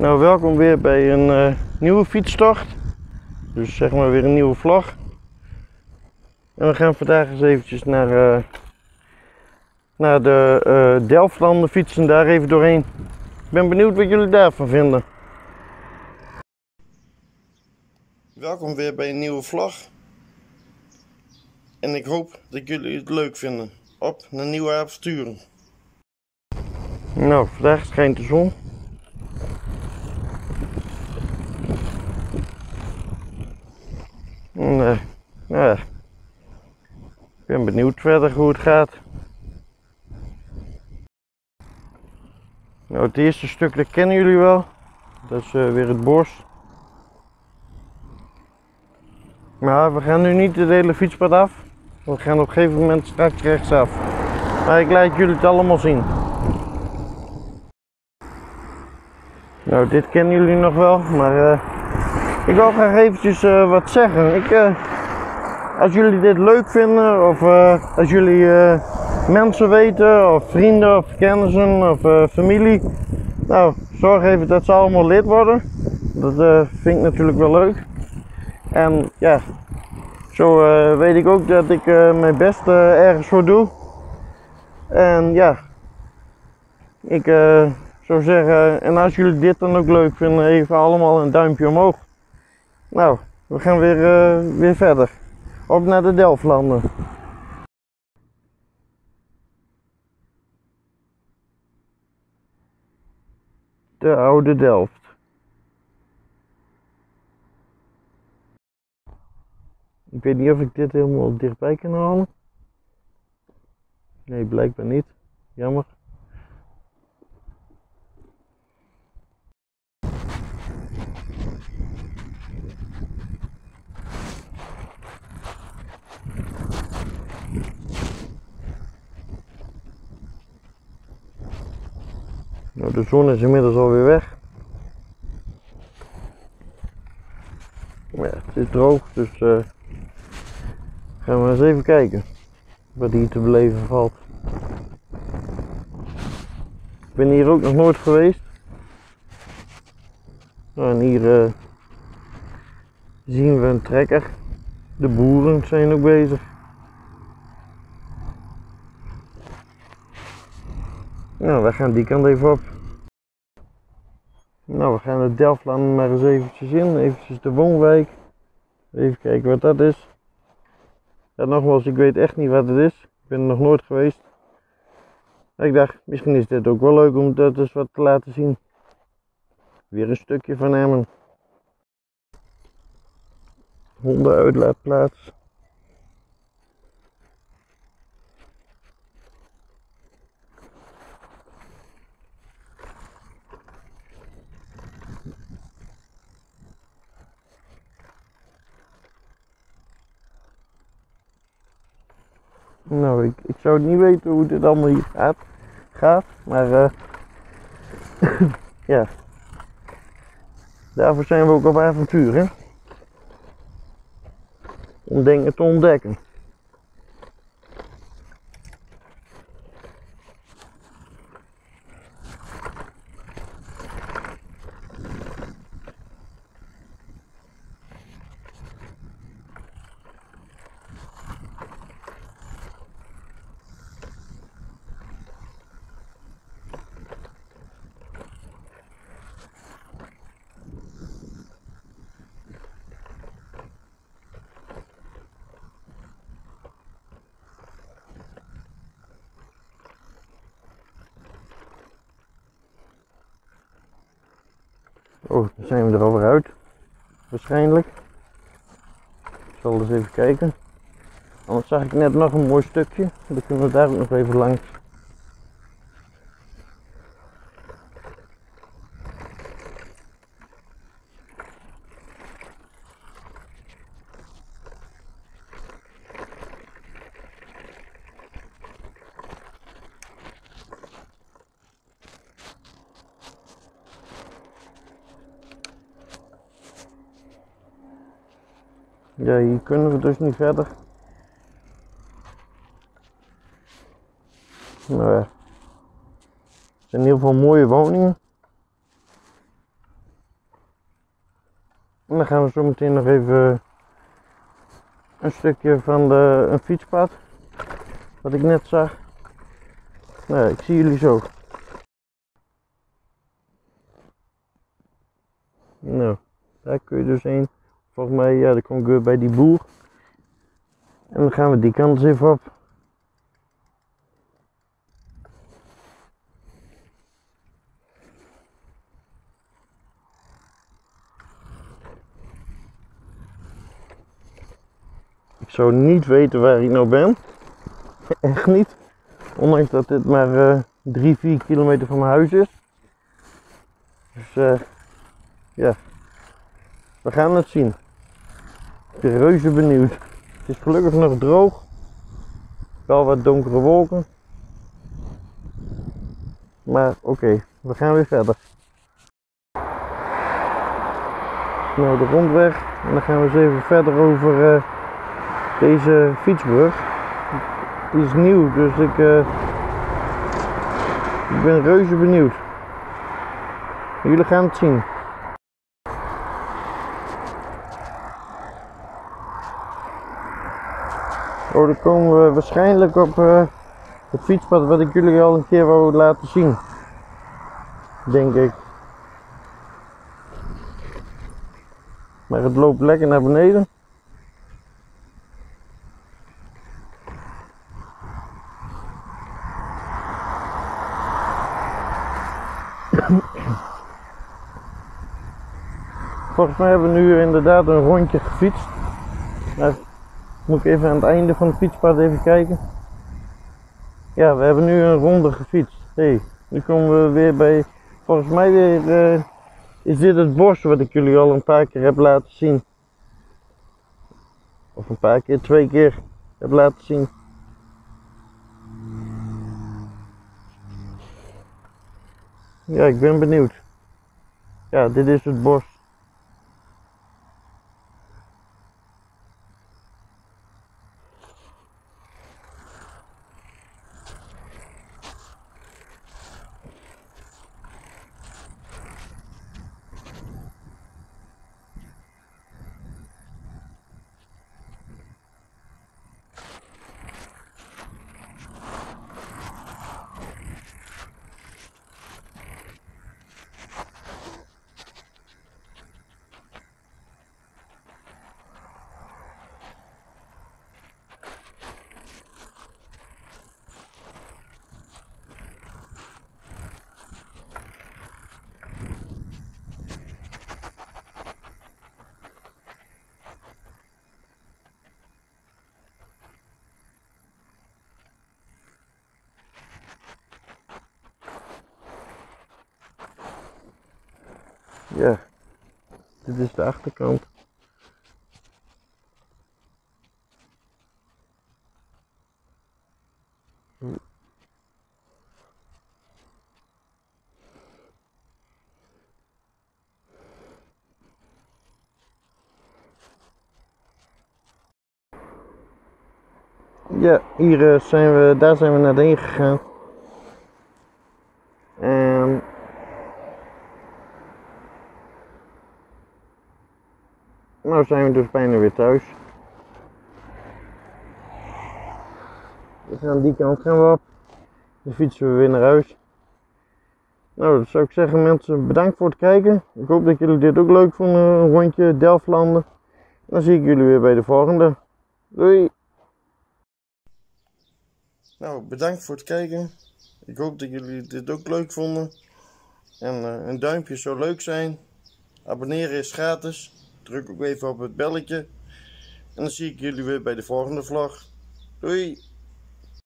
Nou, welkom weer bij een eh, nieuwe fietstocht. Dus zeg maar weer een nieuwe vlog. En we gaan vandaag eens eventjes naar, eh, naar de eh Delftlanden fietsen, daar even doorheen. Ik ben benieuwd wat jullie daarvan vinden. Welkom weer bij een nieuwe vlog. En ik hoop dat jullie het leuk vinden. Op naar nieuwe avonturen. Nou, vandaag schijnt de zon. Eh, ja, ik ben benieuwd verder hoe het gaat. Nou, het eerste stuk kennen jullie wel. Dat is eh, weer het bos. Maar we gaan nu niet het hele fietspad af. We gaan op een gegeven moment straks rechtsaf. Maar ik laat jullie het allemaal zien. Nou, dit kennen jullie nog wel, maar eh, ik wil graag eventjes eh, wat zeggen. Ik, eh, als jullie dit leuk vinden, of eh, als jullie mensen weten, of vrienden, of kennissen, of familie, nou, zorg even dat ze allemaal lid worden. Dat vind ik natuurlijk wel leuk. En ja, zo weet ik ook dat ik mijn best ergens voor doe. En ja, ik zou zeggen, en als jullie dit dan ook leuk vinden, even allemaal een duimpje omhoog. Nou, we gaan weer, eh, weer verder. Op naar de Delftlanden. De oude Delft. Ik weet niet of ik dit helemaal dichtbij kan halen. Nee, blijkbaar niet. Jammer. Nou, de zon is inmiddels alweer weg. Ja, het is droog, dus eh, gaan we eens even kijken wat hier te beleven valt. Ik ben hier ook nog nooit geweest. Nou, en hier eh, zien we een trekker. De boeren zijn ook bezig. Nou, wij gaan die kant even op. Nou, we gaan de Delftland maar eens eventjes in. Eventjes de woonwijk. Even kijken wat dat is. Ja, nogmaals, ik weet echt niet wat het is. Ik ben er nog nooit geweest. Ik dacht, misschien is dit ook wel leuk om dat eens wat te laten zien. Weer een stukje van Emmen. Hondenuitlaatplaats. Nou, ik, ik zou niet weten hoe dit allemaal hier gaat, maar eh ja. Daarvoor zijn we ook op avontuur? Om dingen te ontdekken. Oh, dan zijn we er alweer uit. Waarschijnlijk. Ik zal eens even kijken. Anders zag ik net nog een mooi stukje. Dan kunnen we daar ook nog even langs. Ja, hier kunnen we dus niet verder. Nou ja. Het zijn ieder geval mooie woningen. En dan gaan we zo meteen nog even een stukje van de, een fietspad. Wat ik net zag. Nou, ik zie jullie zo. Nou, daar kun je dus heen. Volgens mij, ja, dan kom ik weer bij die boer. En dan gaan we die kant eens even op. Ik zou niet weten waar ik nou ben. Echt niet. Ondanks dat dit maar uh, 3, 4 kilometer van mijn huis is. Dus uh, ja, we gaan het zien. Ben reuze benieuwd. Het is gelukkig nog droog. Wel wat donkere wolken. Maar oké, we gaan weer verder. Nou, de rondweg. En dan gaan we eens even verder over uh, deze fietsbrug. Die is nieuw, dus ik, uh, ik ben reuze benieuwd. Jullie gaan het zien. Oh, dan komen we waarschijnlijk op uh, het fietspad wat ik jullie al een keer wou laten zien. Denk ik. Maar het loopt lekker naar beneden. Volgens mij hebben we nu inderdaad een rondje gefietst. Moet ik even aan het einde van het fietspad even kijken. Ja, we hebben nu een ronde gefietst. hey, nu komen we weer bij, volgens mij weer, uh, is dit het bos wat ik jullie al een paar keer heb laten zien. Of een paar keer, twee keer heb laten zien. Ja, ik ben benieuwd. Ja, dit is het bos. Ja, dit is de achterkant. Ja, hier uh, zijn we, daar zijn we naar heen gegaan. Nou zijn we dus bijna weer thuis. We gaan die kant gaan we op. Dan fietsen we weer naar huis. Nou, dat zou ik zeggen mensen, bedankt voor het kijken. Ik hoop dat jullie dit ook leuk vonden, een rondje Delftlanden. Dan zie ik jullie weer bij de volgende. Doei! Nou, bedankt voor het kijken. Ik hoop dat jullie dit ook leuk vonden. En uh, een duimpje zou leuk zijn. Abonneren is gratis. Druk ook even op het belletje. En dan zie ik jullie weer bij de volgende vlog. Doei!